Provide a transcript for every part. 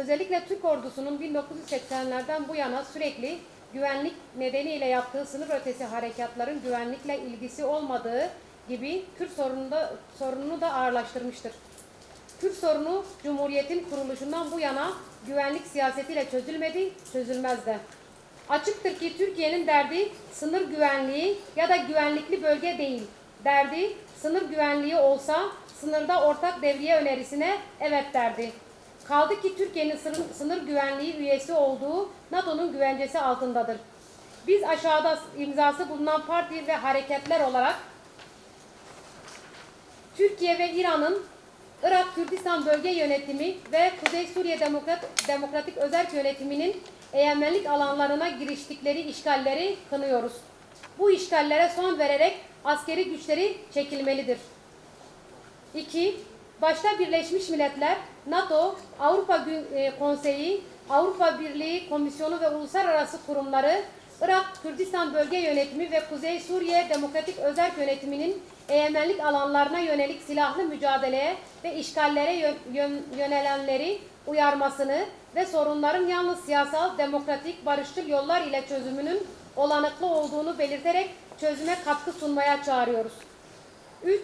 özellikle Türk ordusunun 1980'lerden bu yana sürekli güvenlik nedeniyle yaptığı sınır ötesi harekatların güvenlikle ilgisi olmadığı gibi Kürt sorununda, sorununu da ağırlaştırmıştır. Kürt sorunu Cumhuriyet'in kuruluşundan bu yana güvenlik siyasetiyle çözülmedi, çözülmez de. Açıktır ki Türkiye'nin derdi sınır güvenliği ya da güvenlikli bölge değil. Derdi sınır güvenliği olsa sınırda ortak devriye önerisine evet derdi. Kaldı ki Türkiye'nin sınır, güvenliği üyesi olduğu NATO'nun güvencesi altındadır. Biz aşağıda imzası bulunan parti ve hareketler olarak Türkiye ve İran'ın Irak Kürdistan Bölge Yönetimi ve Kuzey Suriye Demokrat, Demokratik Özerk Yönetiminin egemenlik alanlarına giriştikleri işgalleri kınıyoruz. Bu işgallere son vererek askeri güçleri çekilmelidir. 2. Başta Birleşmiş Milletler, NATO, Avrupa e, Konseyi, Avrupa Birliği Komisyonu ve uluslararası kurumları Irak Kürdistan Bölge Yönetimi ve Kuzey Suriye Demokratik Özerk Yönetiminin egemenlik alanlarına yönelik silahlı mücadeleye ve işgallere yön- yön- yönelenleri uyarmasını ve sorunların yalnız siyasal, demokratik, barışçıl yollar ile çözümünün olanaklı olduğunu belirterek çözüme katkı sunmaya çağırıyoruz. 3.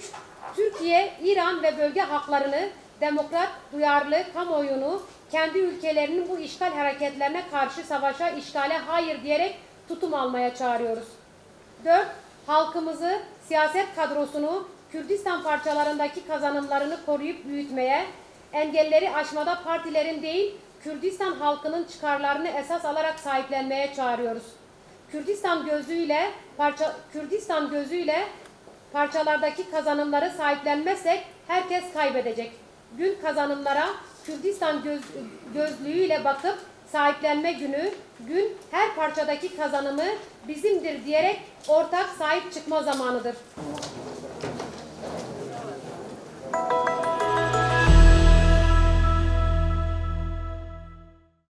Türkiye, İran ve bölge haklarını, demokrat, duyarlı kamuoyunu kendi ülkelerinin bu işgal hareketlerine karşı savaşa, işgale hayır diyerek tutum almaya çağırıyoruz. 4. Halkımızı, siyaset kadrosunu Kürdistan parçalarındaki kazanımlarını koruyup büyütmeye, engelleri aşmada partilerin değil, Kürdistan halkının çıkarlarını esas alarak sahiplenmeye çağırıyoruz. Kürdistan gözüyle parça Kürdistan gözüyle parçalardaki kazanımları sahiplenmezsek herkes kaybedecek. Gün kazanımlara Kürdistan göz, gözlüğüyle bakıp sahiplenme günü, gün her parçadaki kazanımı bizimdir diyerek ortak sahip çıkma zamanıdır.